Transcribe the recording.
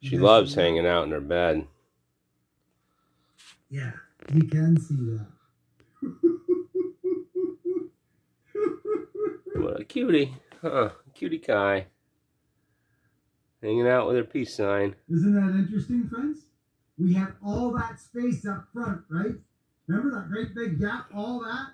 She loves hanging out in her bed. Yeah, you can see that. what a cutie. Huh, cutie guy. Hanging out with her peace sign. Isn't that interesting, friends? We have all that space up front, right? Remember that great big gap, all that?